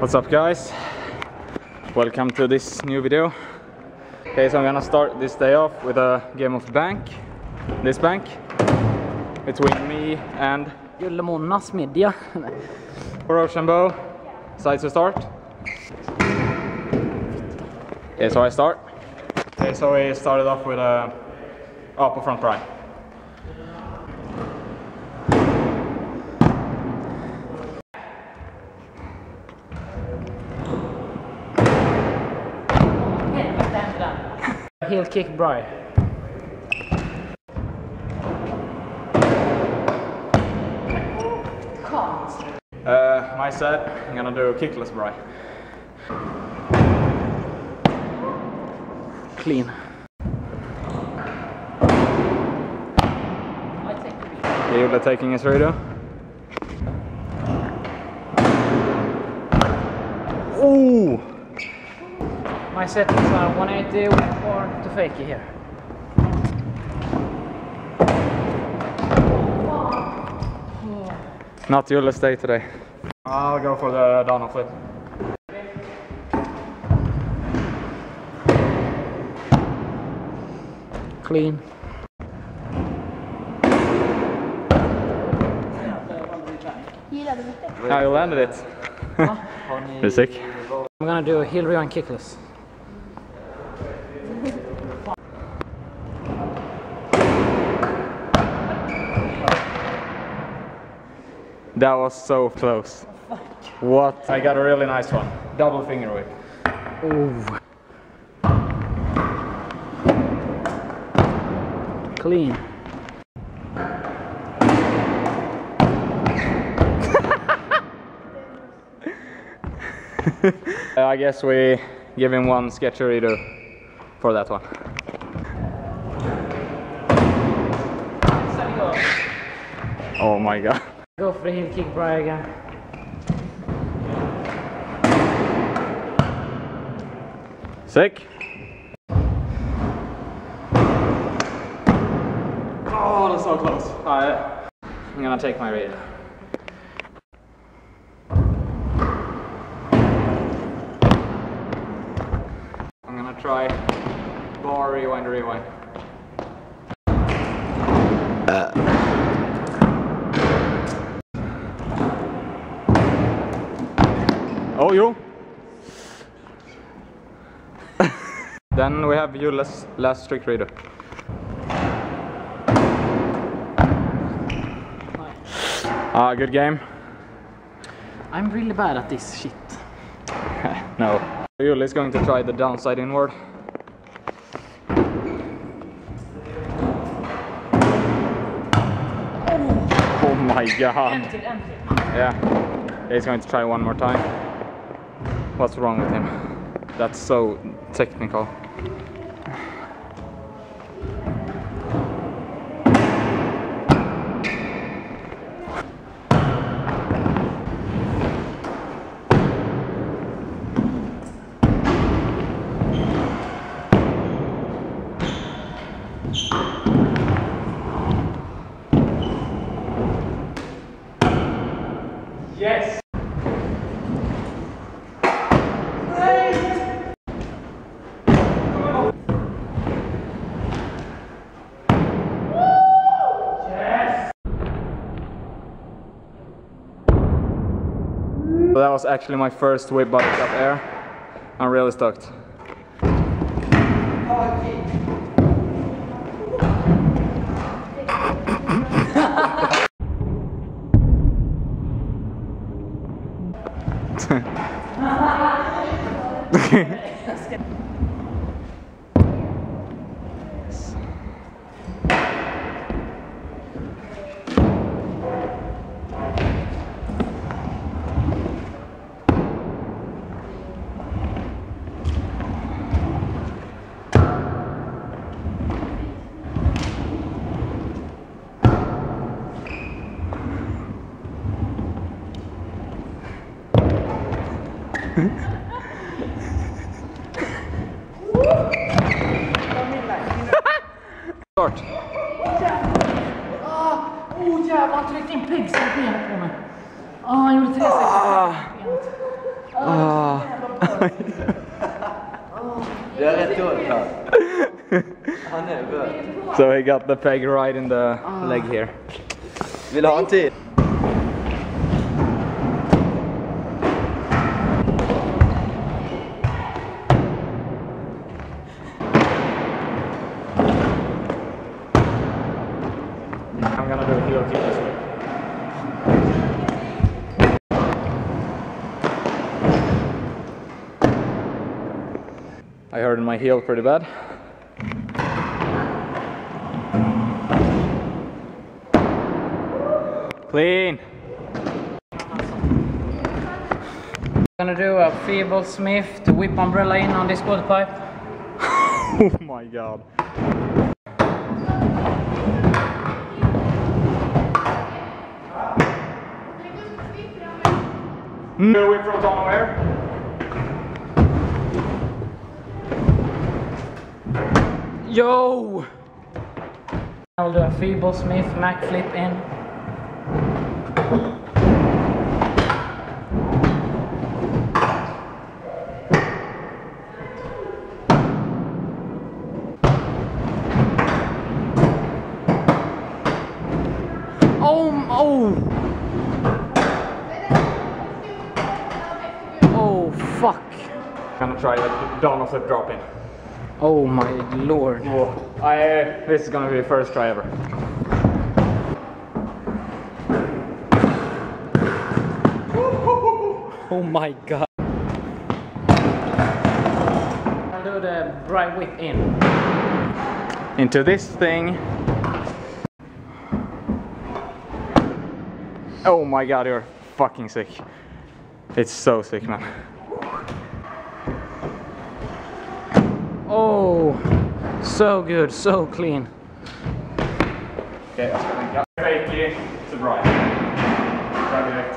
What's up guys? Welcome to this new video. Okay, so I'm gonna start this day off with a game of bank. This bank. Between me and Julle Monas Media. Rochambeau. Sides to start. Okay, so I start. Okay, so we started off with a upper front prime. Heel kick Bry. Uh, my set, I'm gonna do a kickless bry. Clean. Julle taking his radio. Oh! My set is uh, 180 with 4 to fakie here. Not Julle's day today. I'll go for the Donald flip. Clean. Yeah, you landed it. You're. I'm gonna do a heel rewind kickless. That was so close. What? I got a really nice one. Double finger whip. Ooh. Clean. I guess we give him one sketcherito for that one. Oh my god. Go for the heel kick Bry again. Sick. Oh, that's so close. I, I'm gonna take my read. I'm gonna try bar rewind rewind. Oh, you. Then we have you last, last trick reader. Ah, good game. I'm really bad at this shit. no. Julle is going to try the downside inward. Oh my god. Yeah. He's going to try one more time. What's wrong with him? That's so technical. That was actually my first whip body up air. I'm really stoked. Start. Oh jävlar, han tryckte in pigs i benet på mig. Ah, han gjorde tre stycken. Ah. Det är rätt gjort Carl. Han är bra. so he got the peg right in the leg here. Vill du ha en tid? I hurt my heel pretty bad. Clean. Gonna do a feeble smith to whip umbrella in on this quarter pipe. Oh my god. No whip from Tom where? Yo! I'll do a feeble smith Mac flip in. Oh, um, oh! Oh, fuck. Gonna try a down flip drop in. Oh my lord. Whoa. I, uh, this is gonna be the first try ever. Oh my god. I'll do the bright whip in. Into this thing. Oh my god, you're fucking sick. It's so sick, man. Oh, so good, so clean. Okay, that's jag ska tänka. Fakey to right. Direkt.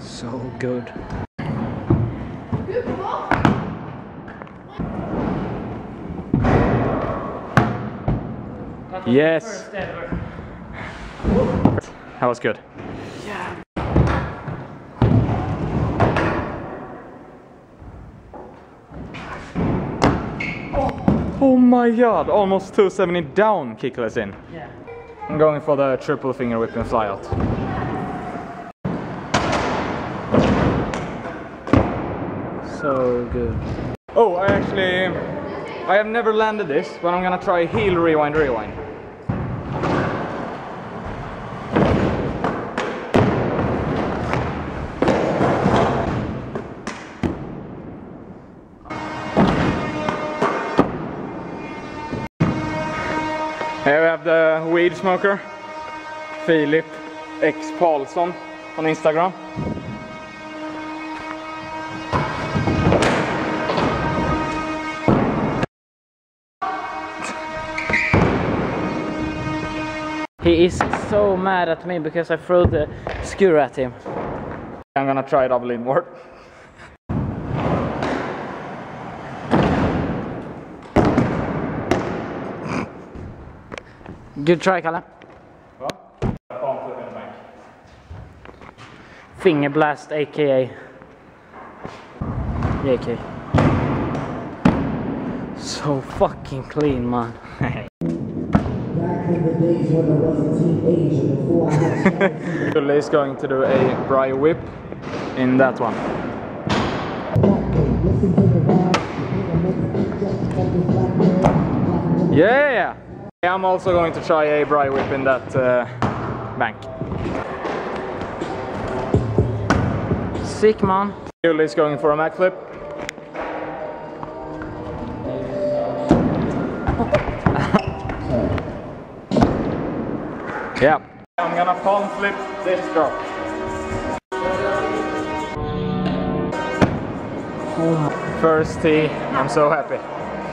So good. Yes. the first ever. That was good. Oh my god, almost 270 down kickless in. Yeah. I'm going for the triple finger whip and fly out. So good. Oh, I actually, I have never landed this, but I'm gonna try heel rewind rewind. Weed smoker, Filip X Paulsson on Instagram. He is so mad at me because I threw the skewer at him. I'm gonna try double inward. Good try, Kalle. Finger blast, aka JK. So fucking clean, man. Kulle is going to do a bry whip in that one. Yeah! I'm also going to try a bry whip in that uh, bank. Sick, man. Kulle is going for a Mac flip. yeah. I'm gonna palm flip this drop. First tee, I'm so happy.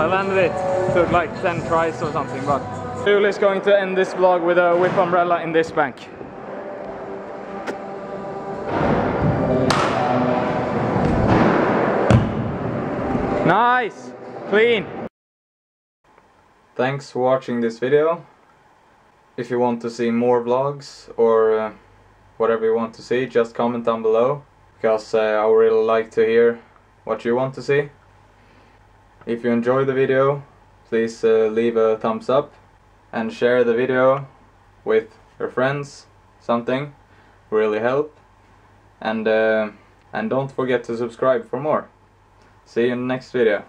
I landed it. Took like 10 tries or something, but Julle is going to end this vlog with a whip umbrella in this bank. Nice! Clean! Thanks for watching this video. If you want to see more vlogs or uh, whatever you want to see, just comment down below because uh, I would really like to hear what you want to see. If you enjoyed the video, please uh, leave a thumbs up and share the video with your friends. Something really help. And uh, and don't forget to subscribe for more. See you in the next video.